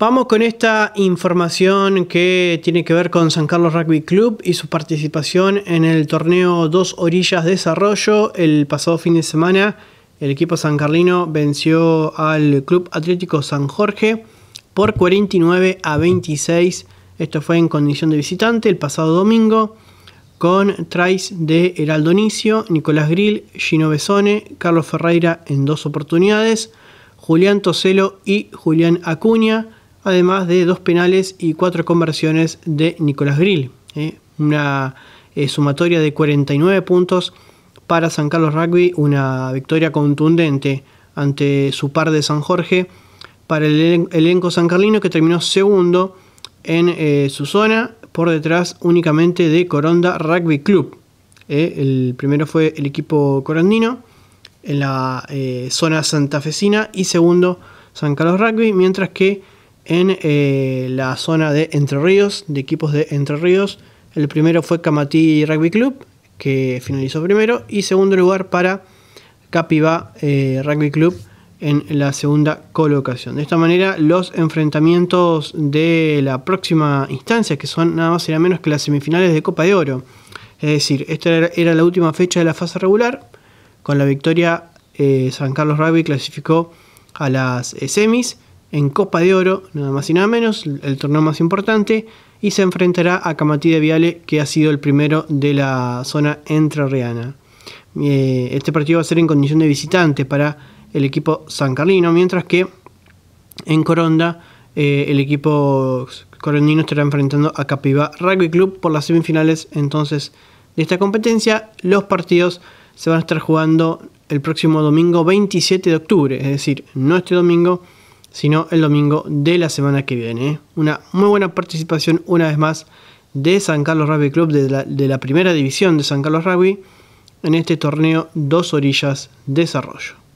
Vamos con esta información que tiene que ver con San Carlos Rugby Club y su participación en el torneo Dos Orillas Desarrollo. El pasado fin de semana el equipo San Carlino venció al Club Atlético San Jorge por 49 a 26. Esto fue en condición de visitante el pasado domingo con tries de Heraldo Nicio, Nicolás Grill, Gino Besone, Carlos Ferreira en dos oportunidades, Julián Toselo y Julián Acuña además de dos penales y cuatro conversiones de Nicolás Grill. ¿eh? Una eh, sumatoria de 49 puntos para San Carlos Rugby, una victoria contundente ante su par de San Jorge para el elenco sancarlino que terminó segundo en eh, su zona, por detrás únicamente de Coronda Rugby Club. el primero fue el equipo corondino en la zona santafesina y segundo San Carlos Rugby, mientras que en eh, la zona de Entre Ríos, de equipos de Entre Ríos. El primero fue Camatí Rugby Club, que finalizó primero, y segundo lugar para Capivá eh, Rugby Club en la segunda colocación. De esta manera, los enfrentamientos de la próxima instancia, que son nada más y nada menos que las semifinales de Copa de Oro. Es decir, esta era, la última fecha de la fase regular. Con la victoria, eh, San Carlos Rugby clasificó a las semis en Copa de Oro, nada más y nada menos, el torneo más importante, y se enfrentará a Camatí de Viale, que ha sido el primero de la zona entrerriana. Eh, este partido va a ser en condición de visitante para el equipo San Carlino, mientras que en Coronda eh, el equipo corondino estará enfrentando a Capivá Rugby Club por las semifinales entonces de esta competencia. Los partidos se van a estar jugando el próximo domingo 27 de octubre, es decir, no este domingo, sino el domingo de la semana que viene. Una muy buena participación una vez más de San Carlos Rugby Club, de la, de la primera división de San Carlos Rugby, en este torneo Dos Orillas Desarrollo.